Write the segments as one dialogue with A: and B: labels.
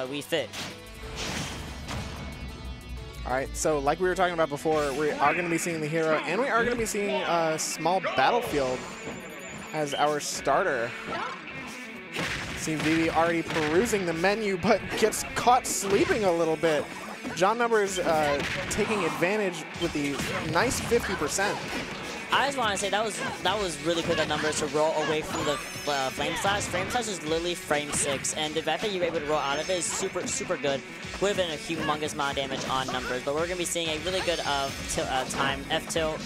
A: uh, Wii Fit.
B: All right, so like we were talking about before, we are going to be seeing the hero, and we are going to be seeing a small battlefield as our starter. See Vivi already perusing the menu, but gets caught sleeping a little bit. John Numbers uh, taking advantage with the nice 50%.
A: I just want to say that was that was really quick on numbers to roll away from the uh, flame slash. Flame slash is literally frame six, and the fact that you were able to roll out of it is super super good. Would have been a humongous amount of damage on numbers, but we're gonna be seeing a really good uh, uh time F tilt.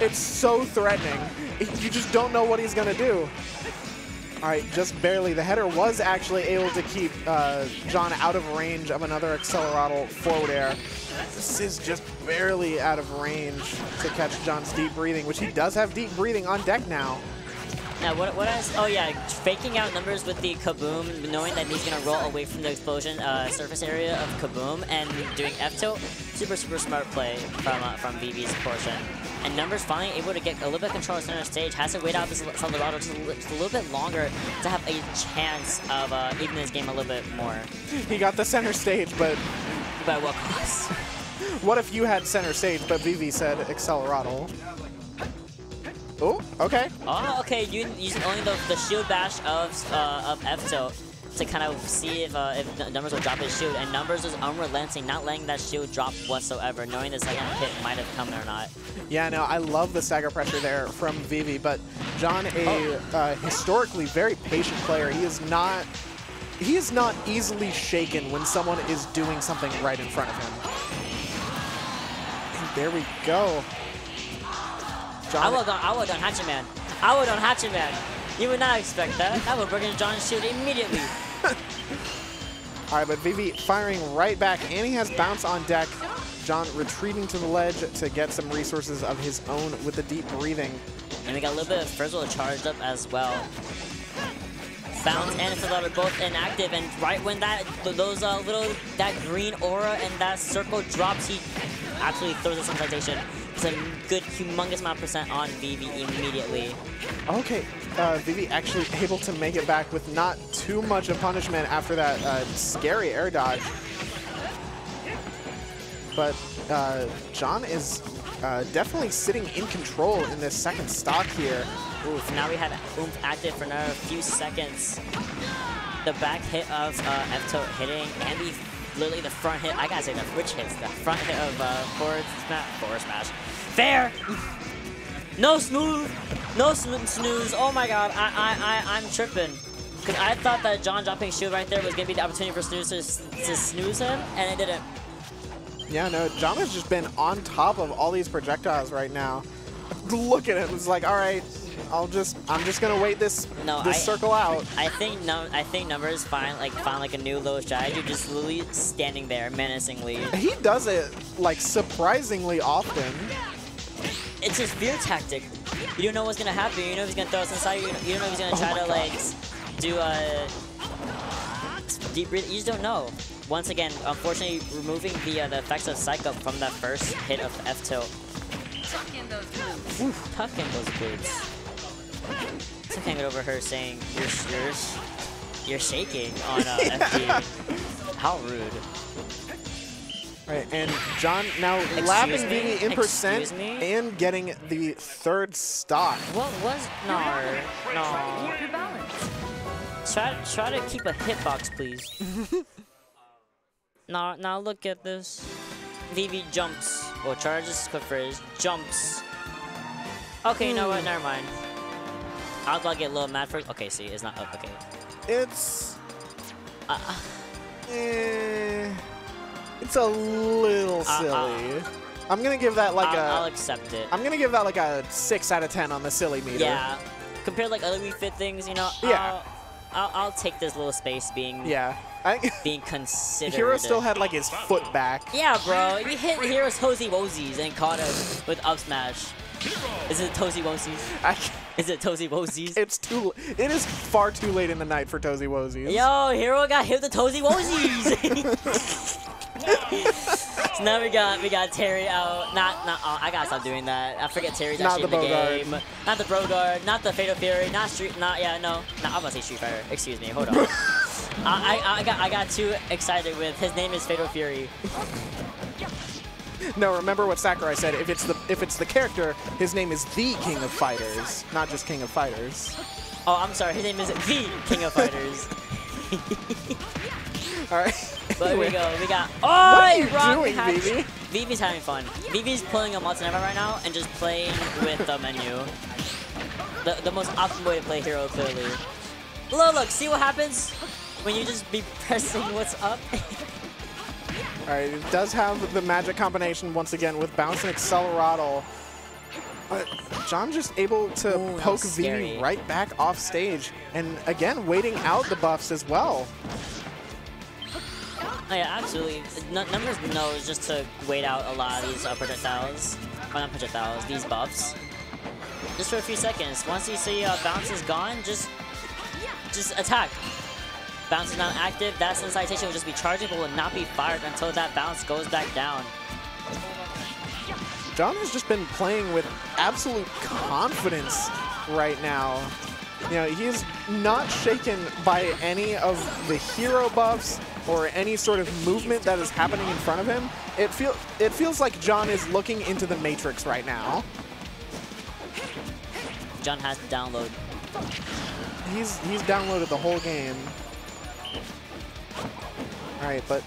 B: It's so threatening. You just don't know what he's gonna do. All right, just barely. The header was actually able to keep uh, John out of range of another Acceleratle forward air. This is just barely out of range to catch John's deep breathing, which he does have deep breathing on deck now.
A: Now, what, what I, oh yeah, faking out numbers with the Kaboom, knowing that he's going to roll away from the explosion uh, surface area of Kaboom and doing F-tilt, super, super smart play from, uh, from Vivi's portion. And Numbers finally able to get a little bit of control of center stage, has to wait out this Acceleratle just a, just a little bit longer to have a chance of uh, evening this game a little bit more.
B: He got the center stage, but...
A: By what cost?
B: what if you had center stage, but Vivi said Acceleratle? Oh, okay.
A: Oh, okay. You using only the, the shield bash of uh, of Efto to kind of see if uh, if Numbers will drop his shield, and Numbers is unrelenting, not letting that shield drop whatsoever, knowing the second hit might have come or not.
B: Yeah, no, I love the stagger pressure there from Vivi, but John, a oh. uh, historically very patient player, he is not he is not easily shaken when someone is doing something right in front of him. And there we go.
A: John I would I would on Hatchet Man. I would on Hatchet Man. You would not expect that. That would bring in John's shield immediately.
B: All right, but Vivi firing right back, and he has bounce on deck. John retreating to the ledge to get some resources of his own with the deep breathing.
A: And we got a little bit of Frizzle charged up as well. Bounce and Fizzle are both inactive, and right when that those uh, little that green aura and that circle drops, he absolutely throws citation. It's a good, humongous amount of percent on Vivi immediately.
B: Okay, uh, Vivi actually able to make it back with not too much of punishment after that uh, scary air dodge. But uh, John is uh, definitely sitting in control in this second stock here.
A: Oof, now we have Oomph active for another few seconds. The back hit of uh, F-Tilt hitting and the literally the front hit. I gotta say the which hits the front hit of uh, forward smash, forward smash. Fair. No snooze. No snooze. Oh my god. I I I I'm tripping. Because I thought that John dropping shield right there was going to be the opportunity for Snooze to, to snooze him, and it didn't.
B: Yeah, no, John has just been on top of all these projectiles right now. Look at him. It's like, all right, I'll just I'm just gonna wait this no, this I, circle out.
A: I think no I think numbers find like find like a new low strategy, just literally standing there menacingly.
B: He does it like surprisingly often.
A: It's his fear tactic. You don't know what's gonna happen. You know if he's gonna throw us inside. You don't, you don't know if he's gonna oh try oh to like do a deep breath. You just don't know. Once again, unfortunately, removing the uh, the effects of Psyche Up from that first hit of F tilt. Tuck in those boots. Tuck in those boots. I can't get over her saying you're you're you're shaking on uh, FD. How rude.
B: Right, and John now Excuse lapping Vivi in percent and getting the third stock.
A: What was no no? Try try to keep a hitbox, please. now now look at this. Vivi jumps. Well, charges quick phrase jumps. Okay, you know what? Hmm. Never mind. I'll, I'll get a little mad first. Okay, see, it's not up. Okay.
B: It's. Uh, eh, it's a little uh, silly. Uh, I'm gonna give that like
A: I'll,
B: a.
A: I'll accept it.
B: I'm gonna give that like a six out of ten on the silly meter.
A: Yeah. Compared to like other Wii Fit things, you know. Yeah. I'll, I'll, I'll take this little space being.
B: Yeah. I,
A: being considered.
B: Hero still had like his foot back.
A: Yeah, bro. He hit Hero's Tozy Wozies and caught him with up smash. Is it Tozy Wozies? Is it Tozy Wozies?
B: It's too. It is far too late in the night for Tozy Wozies.
A: Yo, Hero got hit with the Tozy Wozies. so now we got we got Terry out. Not not. Oh, I gotta stop doing that. I forget Terry's not actually the in the Bogard. game. Not the Bro Guard. Not the Fatal Fury. Not Street. Not yeah. No. Not, I'm gonna say Street Fighter. Excuse me. Hold on. I, I, I got I got too excited with his name is Fatal Fury.
B: No, remember what Sakurai said. If it's the if it's the character, his name is the King of Fighters, not just King of Fighters.
A: Oh, I'm sorry. His name is the King of Fighters.
B: All right.
A: But here we go. We got. Oh,
B: are you doing,
A: hatch.
B: Vivi?
A: Vivi's having fun. Vivi's pulling a mottineva right now and just playing with the menu. The, the most optimal way to play hero, clearly. Look, look, see what happens when you just be pressing what's up?
B: All right, it does have the magic combination once again with bounce and acceleratle. But John just able to
A: Ooh,
B: poke Vivi right back off stage, and again waiting out the buffs as well.
A: Oh yeah, absolutely. N numbers knows just to wait out a lot of these uh, projectiles. Or not projectiles, these buffs. Just for a few seconds. Once you see uh, bounce is gone, just just attack. Bounce is not active, that sun salutation will just be charging but will not be fired until that bounce goes back down.
B: John has just been playing with absolute confidence right now. You know, he's not shaken by any of the hero buffs or any sort of movement that is happening in front of him. It feel it feels like John is looking into the matrix right now.
A: John has to download.
B: He's he's downloaded the whole game. All right, but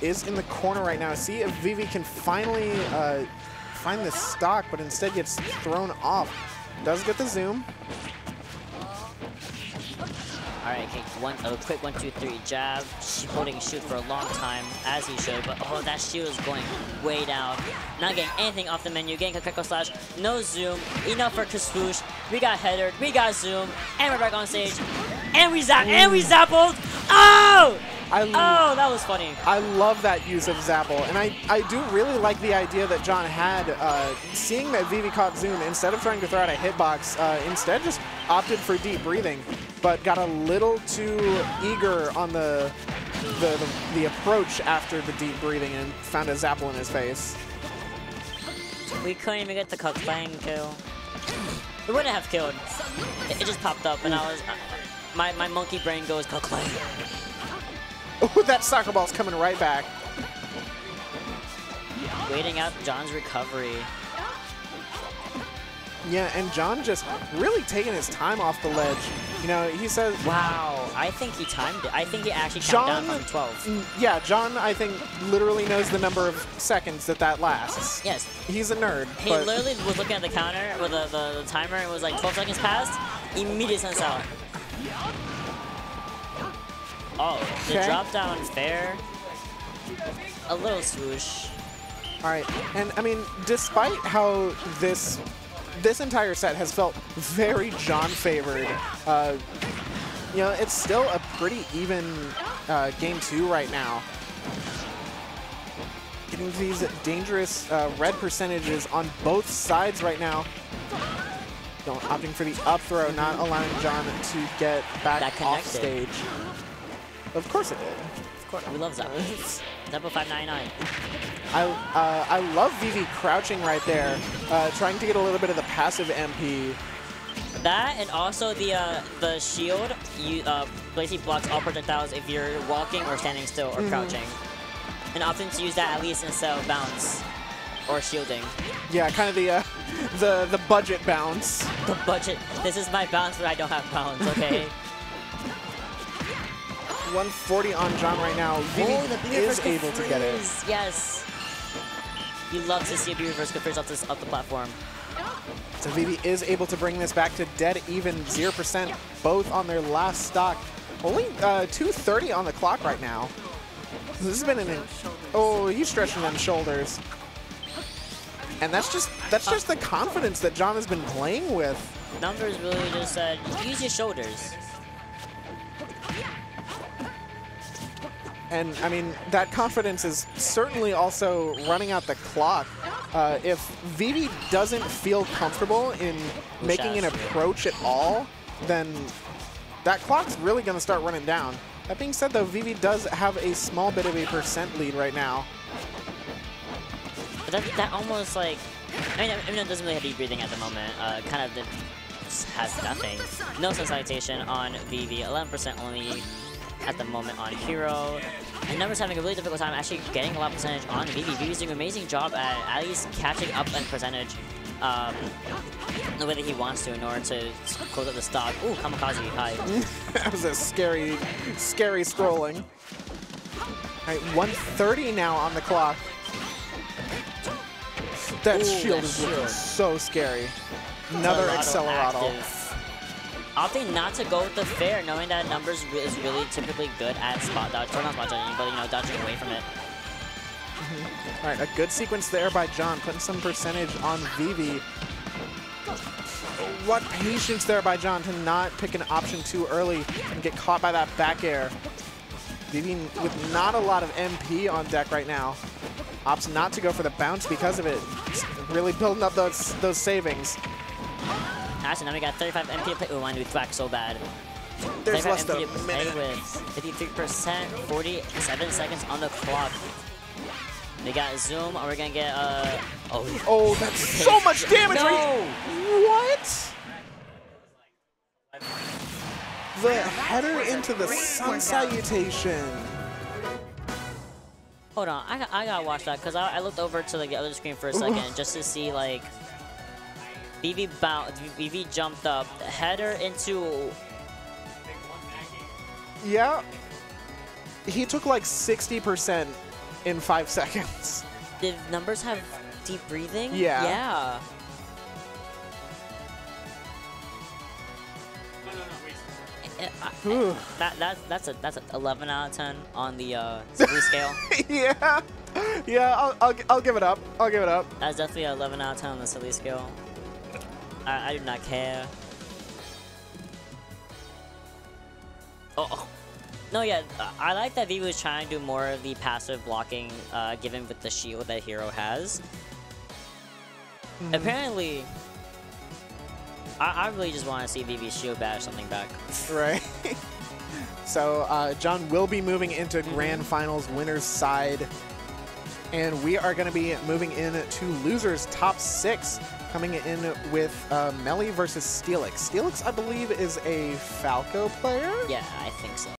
B: is in the corner right now. See if Vivi can finally uh, find the stock, but instead gets thrown off. Does get the zoom.
A: Alright, okay, one, a quick one, two, three jab. Holding shoot for a long time, as he should, but oh, that shield is going way down. Not getting anything off the menu, getting a Kacrackle Slash, no zoom, enough for Kaswoosh. We got headered, we got zoom, and we're back on stage. And we zap, and we zappled! Oh!
B: I
A: Oh, that was funny.
B: I love that use of Zapple, and I, I do really like the idea that John had, uh, seeing that Vivi caught Zoom, instead of trying to throw out a hitbox, uh, instead just opted for deep breathing, but got a little too eager on the, the, the, the approach after the deep breathing and found a Zapple in his face.
A: We couldn't even get the Clang kill. We wouldn't have killed. It, it just popped up, and I was... My, my monkey brain goes, Clang.
B: Oh, that soccer ball's coming right back.
A: Waiting out John's recovery.
B: Yeah, and John just really taking his time off the ledge. You know, he says,
A: Wow, I think he timed it. I think he actually counted
B: John,
A: down from 12.
B: Mm, yeah, John, I think, literally knows the number of seconds that that lasts.
A: Yes,
B: He's a nerd.
A: he literally was looking at the counter with the, the, the timer and was like 12 seconds passed, immediately sends out. Oh, the
B: Okay.
A: drop down fair. A little swoosh.
B: All right, and I mean, despite how this this entire set has felt very John favored, uh, you know, it's still a pretty even uh, game two right now. Getting these dangerous uh, red percentages on both sides right now. Don't opting for the up throw, not allowing John to get back off stage. Of course it did.
A: Of course, we love that. Double 599.
B: I uh, I love Vivi crouching right there, uh, trying to get a little bit of the passive MP.
A: That and also the uh, the shield you uh, basically blocks all projectiles if you're walking or standing still or crouching. And often to use that at least instead of bounce or shielding.
B: Yeah, kind of the uh, the the budget bounce.
A: The budget. This is my bounce, but I don't have bounce. Okay.
B: 140 on John right now. Vivi
A: oh,
B: is able to get it.
A: Yes. You love to see a B reverse go freeze off this up the platform.
B: So Vivi is able to bring this back to dead even 0%, both on their last stock. Only uh, 230 on the clock right now. This has been an... Oh, he's stretching them shoulders. And that's just that's just the confidence that John has been playing with.
A: Numbers really just said use your shoulders.
B: And I mean, that confidence is certainly also running out the clock. Uh, if Vivi doesn't feel comfortable in making an approach at all, then that clock's really going to start running down. That being said, though, Vivi does have a small bit of a percent lead right now.
A: But that, that almost like, I mean, I mean, it doesn't really have deep breathing at the moment. Uh, kind of the, has nothing. No sun salutation on VV, 11% only. At the moment on Hero. And Numbers having a really difficult time actually getting a lot of percentage on Vivi. Vivi's doing an amazing job at at least catching up in percentage um, the way that he wants to in order to close up the stock. Ooh, Kamikaze, hi.
B: that was a scary, scary scrolling. All right, 130 now on the clock. That
A: Ooh,
B: shield
A: that
B: is
A: shield.
B: so scary. Another
A: active. Opting not to go with the fair, knowing that numbers is really typically good at spot dodge, or not spot dodging, but you know, dodging away from it. Mm-hmm.
B: All right, a good sequence there by John, putting some percentage on Vivi. What patience there by John to not pick an option too early and get caught by that back air. Vivi with not a lot of MP on deck right now. Opts not to go for the bounce because of it. Really building up those those savings.
A: Actually, now we got 35 MP play. Ooh, I want to thwack so bad.
B: There's
A: 35
B: less than a minute.
A: with 53%, 47 seconds on the clock. We got Zoom, and we're gonna get, uh, oh,
B: Oh, that's so much damage right
A: No!
B: What? The header into the sun salutation.
A: Hold on, I, got- I gotta watch that because I, I looked over to like the other screen for a second just to see like BB bounced, BB jumped up, header into
B: Yeah. He took like 60% in five seconds.
A: Did numbers have deep breathing?
B: Yeah.
A: Yeah. I-. That that that's a that's a 11 out of 10 on the uh, scale.
B: yeah. Yeah, I'll, I'll, I'll give it up. I'll give it up.
A: That's definitely an 11 out of 10 on the Silly scale. I, I do not care. Oh, oh. No, yeah, I like that V was trying to do more of the passive blocking, uh, given with the shield that Hero has. Apparently, I, I really just want to see Vivi's shield bash something back.
B: Right. so uh, John will be moving into grand finals winners side. And we are going to be moving in to losers top six, coming in with uh, Melly versus Steelix. Steelix, I believe, is a Falco player.
A: Yeah, I think so.